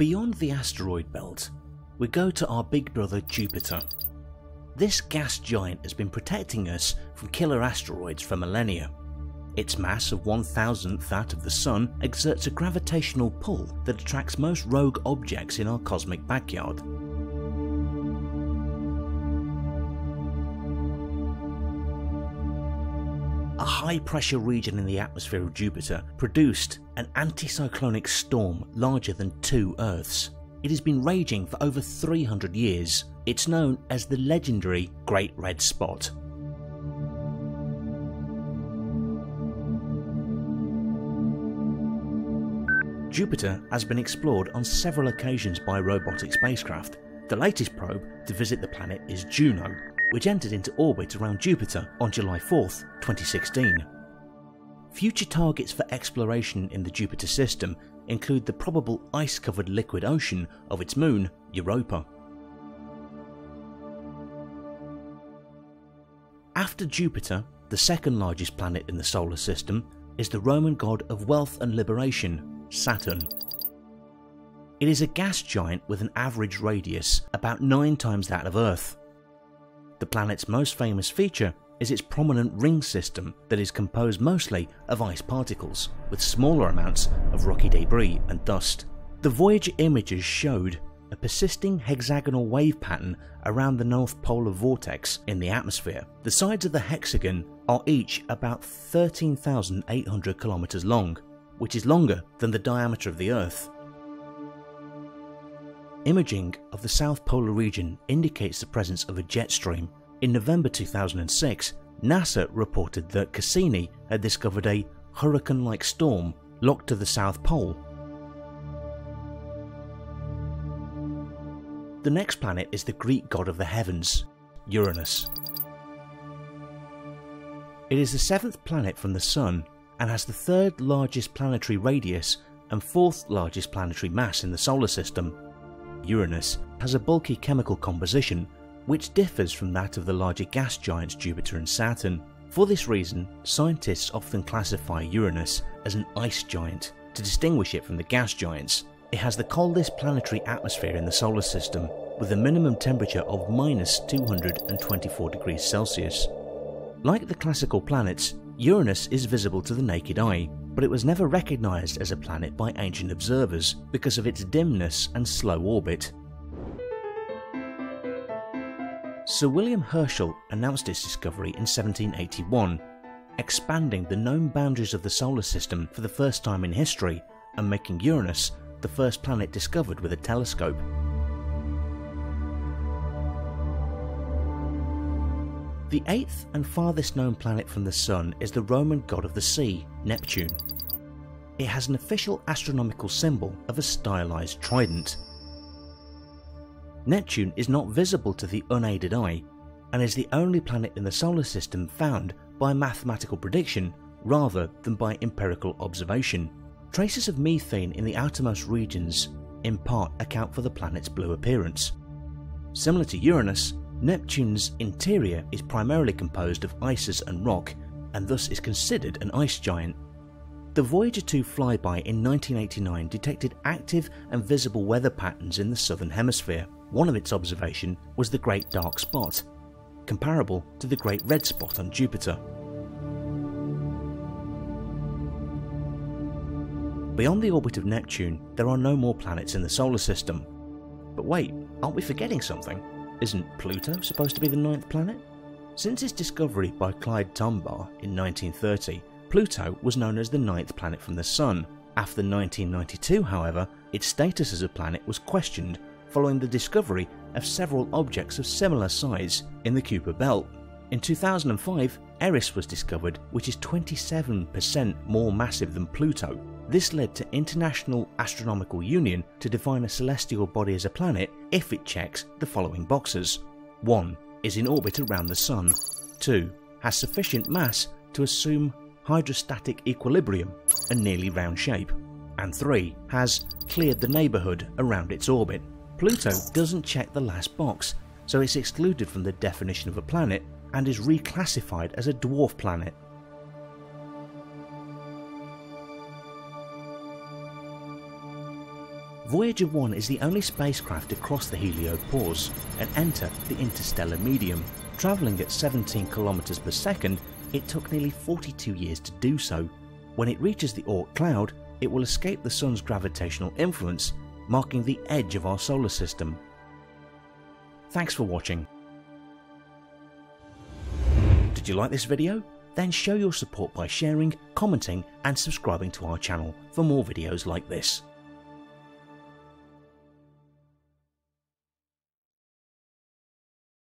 Beyond the asteroid belt, we go to our big brother Jupiter. This gas giant has been protecting us from killer asteroids for millennia. Its mass of one thousandth that of the Sun exerts a gravitational pull that attracts most rogue objects in our cosmic backyard. High pressure region in the atmosphere of Jupiter produced an anticyclonic storm larger than two Earths. It has been raging for over 300 years. It's known as the legendary Great Red Spot. Jupiter has been explored on several occasions by robotic spacecraft. The latest probe to visit the planet is Juno, which entered into orbit around Jupiter on July 4, 2016. Future targets for exploration in the Jupiter system include the probable ice-covered liquid ocean of its moon, Europa. After Jupiter, the second largest planet in the solar system is the Roman god of wealth and liberation, Saturn. It is a gas giant with an average radius about 9 times that of Earth. The planet's most famous feature is its prominent ring system that is composed mostly of ice particles, with smaller amounts of rocky debris and dust. The Voyager images showed a persisting hexagonal wave pattern around the north polar vortex in the atmosphere. The sides of the hexagon are each about 13,800 kilometers long, which is longer than the diameter of the Earth. Imaging of the South Polar region indicates the presence of a jet stream. In November 2006, NASA reported that Cassini had discovered a hurricane-like storm locked to the South Pole. The next planet is the Greek god of the heavens, Uranus. It is the seventh planet from the Sun and has the third largest planetary radius and fourth largest planetary mass in the solar system. Uranus has a bulky chemical composition which differs from that of the larger gas giants Jupiter and Saturn. For this reason, scientists often classify Uranus as an ice giant to distinguish it from the gas giants. It has the coldest planetary atmosphere in the solar system, with a minimum temperature of minus 224 degrees Celsius. Like the classical planets, Uranus is visible to the naked eye, but it was never recognised as a planet by ancient observers because of its dimness and slow orbit. Sir William Herschel announced its discovery in 1781, expanding the known boundaries of the solar system for the first time in history and making Uranus the first planet discovered with a telescope. The eighth and farthest known planet from the Sun is the Roman god of the sea, Neptune. It has an official astronomical symbol of a stylized trident. Neptune is not visible to the unaided eye and is the only planet in the solar system found by mathematical prediction rather than by empirical observation. Traces of methane in the outermost regions in part account for the planet's blue appearance. Similar to Uranus, Neptune's interior is primarily composed of ices and rock, and thus is considered an ice giant. The Voyager 2 flyby in 1989 detected active and visible weather patterns in the southern hemisphere. One of its observations was the Great Dark Spot, comparable to the Great Red Spot on Jupiter. Beyond the orbit of Neptune, there are no more planets in the solar system. But wait, aren't we forgetting something? Isn't Pluto supposed to be the ninth planet? Since its discovery by Clyde Tombaugh in 1930, Pluto was known as the ninth planet from the Sun. After 1992, however, its status as a planet was questioned following the discovery of several objects of similar size in the Kuiper Belt. In 2005, Eris was discovered, which is 27% more massive than Pluto. This led to International Astronomical Union to define a celestial body as a planet if it checks the following boxes. 1. Is in orbit around the Sun. 2. Has sufficient mass to assume hydrostatic equilibrium, a nearly round shape. And 3. Has cleared the neighbourhood around its orbit. Pluto doesn't check the last box, so it's excluded from the definition of a planet and is reclassified as a dwarf planet. Voyager 1 is the only spacecraft to cross the heliopause and enter the interstellar medium. Travelling at 17 kilometers per second, it took nearly 42 years to do so. When it reaches the Oort cloud, it will escape the Sun's gravitational influence, marking the edge of our solar system. Thanks for watching. Did you like this video? Then show your support by sharing, commenting and subscribing to our channel for more videos like this.